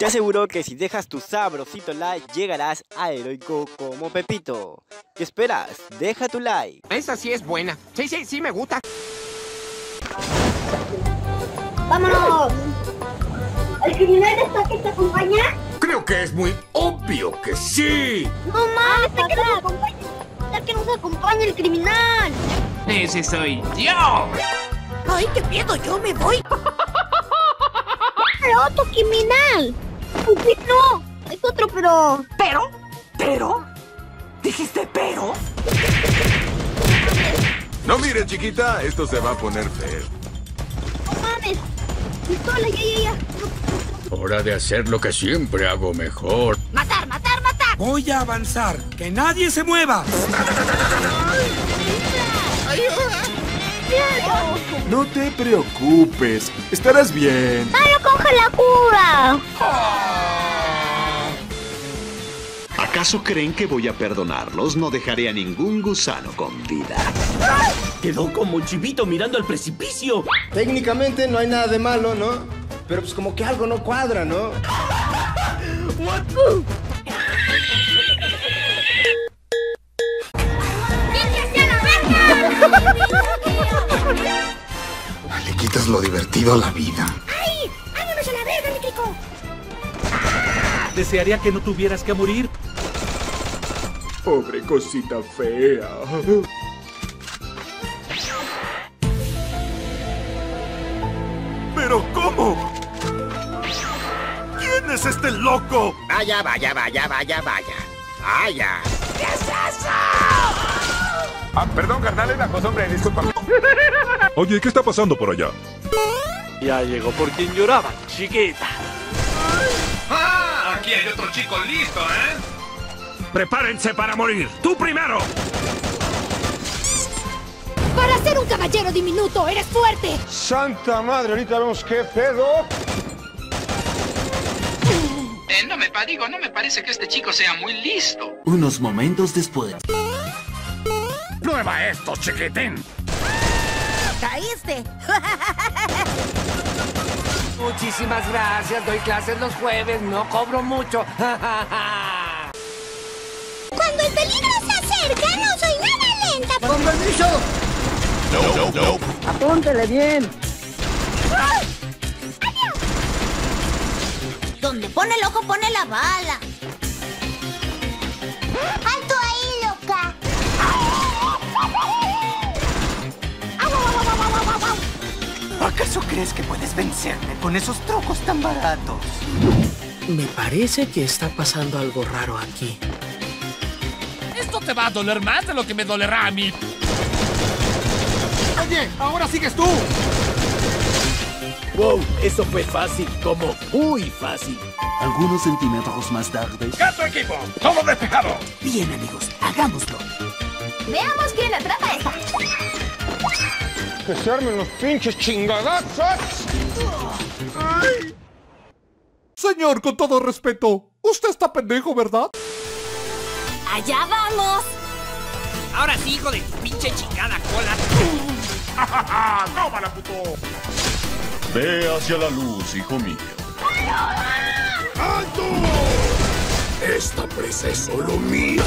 Te aseguro que si dejas tu sabrosito like llegarás a heroico como Pepito. ¿Qué esperas? Deja tu like. Esa sí es buena. Sí, sí, sí me gusta. ¡Vámonos! ¿El criminal está que te acompaña? Creo que es muy obvio que sí. No mames, está que nos acompaña. Está que nos acompaña el criminal. Ese soy yo. Ay, qué miedo, yo me voy. ¡El otro criminal! Uy, no! Es otro, pero... ¿Pero? ¿Pero? ¿Dijiste pero? No mires, chiquita, esto se va a poner feo. ¡No mames! ¡Pistola, ya, ya, ya! Hora de hacer lo que siempre hago mejor. ¡Matar, matar, matar! Voy a avanzar. ¡Que nadie se mueva! No te preocupes, estarás bien. ¡Ay, no coge la cura! ¿Acaso creen que voy a perdonarlos? No dejaré a ningún gusano con vida. Quedó como chivito mirando al precipicio. Técnicamente no hay nada de malo, ¿no? Pero pues como que algo no cuadra, ¿no? Quitas lo divertido la vida. ¡Ay! ¡Vámonos a la verga, mi Kiko! Desearía que no tuvieras que morir. Pobre cosita fea. ¿Pero cómo? ¿Quién es este loco? Vaya, vaya, vaya, vaya, vaya. Vaya. Ah, perdón, carnal, es la costumbre, disculpa. Oye, ¿qué está pasando por allá? Ya llegó por quien lloraba, chiquita. ¡Ah! Aquí hay otro chico listo, ¿eh? Prepárense para morir. ¡Tú primero! Para ser un caballero diminuto, eres fuerte. ¡Santa madre! Ahorita vemos qué pedo. Eh, no me digo, no me parece que este chico sea muy listo. Unos momentos después. ¡Prueba esto, chiquitín! ¡Caíste! Muchísimas gracias. Doy clases los jueves. No cobro mucho. Cuando el peligro se acerca, no soy nada lenta. ¡Con permiso! Apúntele bien. Donde pone el ojo, pone la bala. ¿Acaso crees que puedes vencerme con esos trucos tan baratos? Me parece que está pasando algo raro aquí. Esto te va a doler más de lo que me dolerá a mí. Oye, ahora sigues tú. Wow, eso fue fácil, como muy fácil. Algunos centímetros más tarde. ¡Gato equipo! ¡Todo despejado! Bien, amigos, hagámoslo. Veamos quién atrapa esta. Que se armen los pinches chingadazos. Señor, con todo respeto, usted está pendejo, ¿verdad? ¡Allá vamos! Ahora sí, hijo de tu pinche chingada cola. ¡Tómala, puto! Ve hacia la luz, hijo mío. Esta presa es solo mía.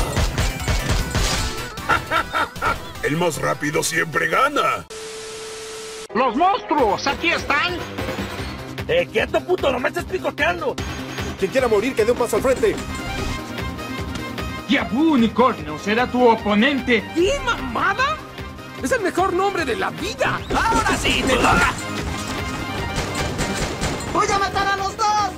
El más rápido siempre gana. ¡Los monstruos! ¡Aquí están! ¡Eh, quieto, puto! ¡No me estés picoteando! Quien quiera morir, que dé un paso al frente. Yabu Unicornio será tu oponente. ¿Qué mamada? Es el mejor nombre de la vida. ¡Ahora sí, te toca! ¡Voy a matar a los dos!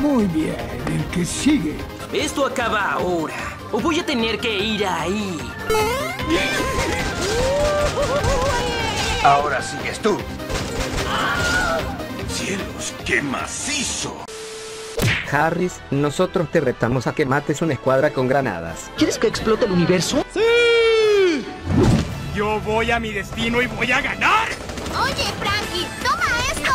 Muy bien, el que sigue. Esto acaba ahora. O voy a tener que ir ahí. Ahora sigues tú. ¡Cielos, qué macizo! Harris, nosotros te retamos a que mates una escuadra con granadas. ¿Quieres que explote el universo? Yo voy a mi destino y voy a ganar. Oye, Frankie, toma esto.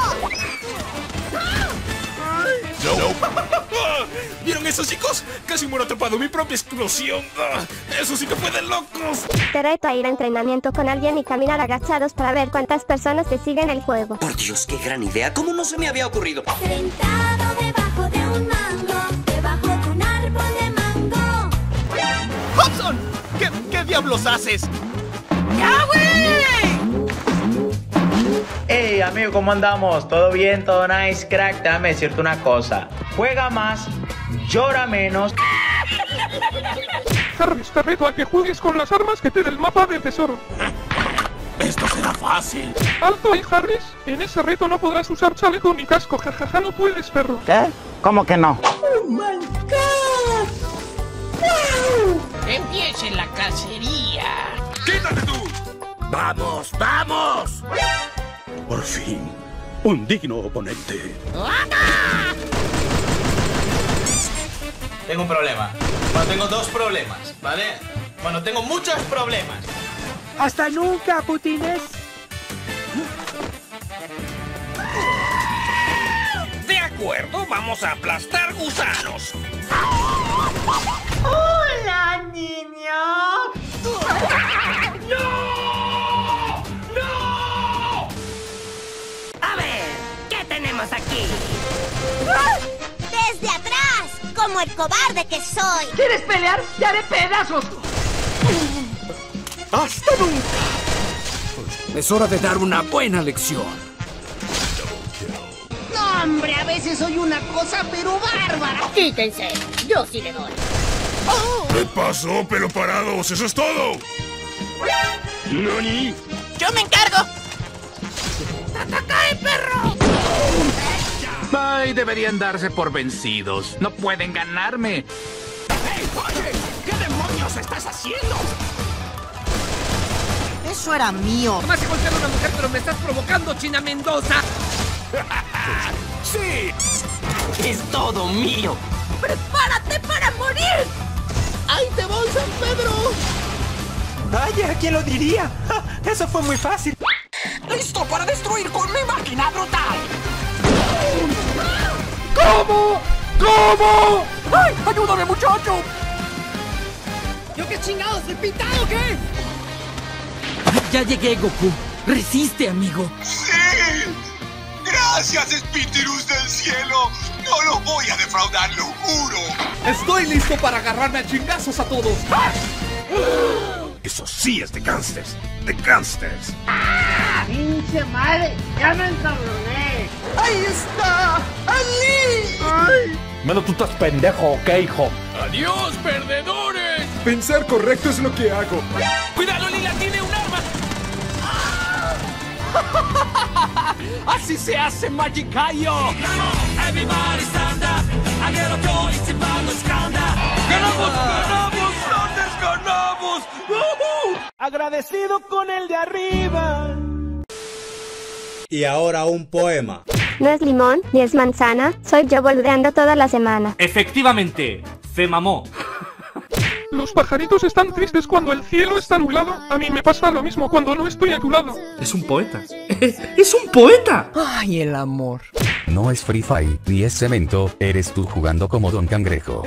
¿Vieron eso, chicos? Casi muero atrapado en mi propia explosión. Ah, Eso sí que fue de locos. Te reto a ir a entrenamiento con alguien y caminar agachados para ver cuántas personas te siguen el juego. Por Dios, qué gran idea. ¿Cómo no se me había ocurrido? Sentado debajo de un mango, debajo de un árbol de mango. ¡Hobson! ¿Qué, qué diablos haces? ¡Ya, güey! Hey amigo, ¿cómo andamos? ¿Todo bien? ¿Todo nice? Crack, déjame decirte una cosa. Juega más, llora menos. Harris, te reto a que juegues con las armas que te dé el mapa de tesoro. Esto será fácil. Alto ahí, Harris. En ese reto no podrás usar chaleco ni casco. Jajaja, no puedes, perro. ¿Qué? ¿Cómo que no? ¡Oh, my God! ¡Wow! ¡Empiece la cacería! ¡Quítate tú! ¡Vamos, vamos! Por fin, un digno oponente. Tengo un problema. Bueno, tengo dos problemas, ¿vale? Bueno, tengo muchos problemas. Hasta nunca, putines. De acuerdo, vamos a aplastar gusanos. ¡Hola, niño! ¡No! ¡No! A ver, ¿qué tenemos aquí? Desde atrás, como el cobarde que soy. ¿Quieres pelear? ¡Te haré pedazos! ¡Hasta nunca! Es hora de dar una buena lección. No, hombre, a veces soy una cosa pero bárbara. Quítense, yo sí le doy. ¿Qué pasó, pelo parados? ¡Eso es todo! ¿Nani? ¡Yo me encargo! Ay, deberían darse por vencidos. No pueden ganarme. ¡Hey, oye! ¿Qué demonios estás haciendo? Eso era mío. Más que golpear a una mujer, pero me estás provocando, China Mendoza. ¡Sí! Es todo mío. ¡Prepárate para morir! ¡Ahí te voy, San Pedro! Vaya, ¿quién lo diría? ¡Ja! Eso fue muy fácil. ¡Listo para destruir con mi máquina brutal! ¿Cómo? ¿Cómo? ¡Ay! ¡Ayúdame, muchacho! ¿Yo qué chingados? ¿El pintado qué? Ya llegué, Goku. Resiste, amigo. ¡Sí! ¡Gracias, espíritus del cielo! No lo voy a defraudar, lo juro. Estoy listo para agarrarme a chingazos a todos. Eso sí es de gangsters. De gangsters. ¡Pinche madre! ¡Ya me encabroné! ¡Ahí está! ¡Ali! Menos tú estás pendejo, ¿ok, hijo? ¡Adiós, perdedores! Pensar correcto es lo que hago. ¡Cuidado, Lila! ¡Tiene un arma! ¡Así se hace, Magicayo! ¡Ganamos, ganamos! ¡Antes ganamos! Agradecido con el de arriba. Y ahora un poema. No es limón ni es manzana, soy yo boludeando toda la semana. Efectivamente, se mamó. Los pajaritos están tristes cuando el cielo está nublado. A mí me pasa lo mismo cuando no estoy a tu lado. Es un poeta. ¡Es un poeta! ¡Ay, el amor! No es Free Fire, ni es cemento, eres tú jugando como Don Cangrejo.